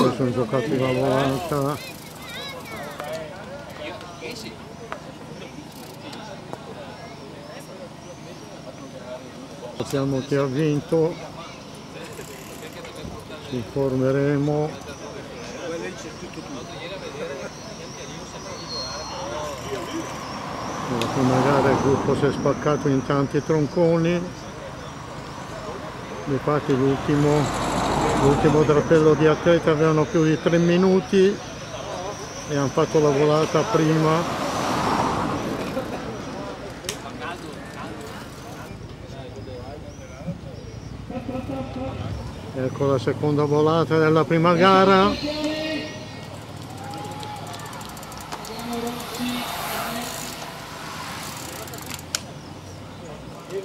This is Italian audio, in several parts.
Questo è un giocatore a volanta. Siamo che ha vinto informeremo. Nella prima gara il gruppo si è spaccato in tanti tronconi, infatti l'ultimo l'ultimo drappello di atleta avevano più di tre minuti e hanno fatto la volata prima ecco la seconda volata della prima gara.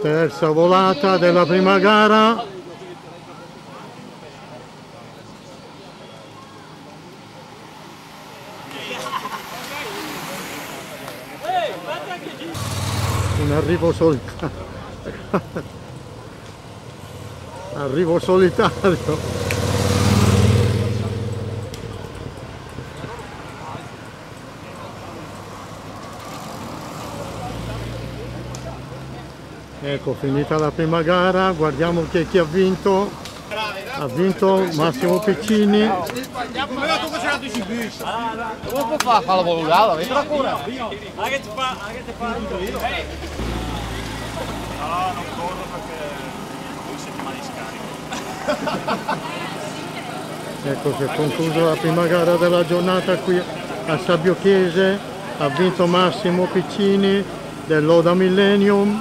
Terza volata della prima gara. Un arrivo solitario arrivo solitario. Ecco finita la prima gara guardiamo chi, chi ha vinto. Ha vinto Massimo Piccini. Come può fare? Fa la volata, vedi la cura. Anche ti fa, anche ti fa Ecco si è conclusa la prima gara della giornata qui a Sabbio Chiese, ha vinto Massimo Piccini dell'Oda Millennium